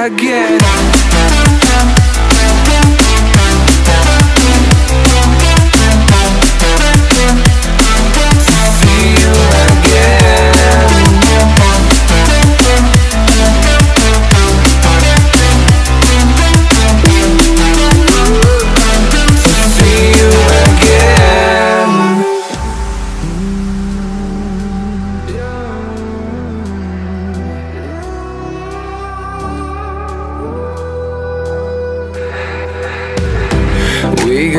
again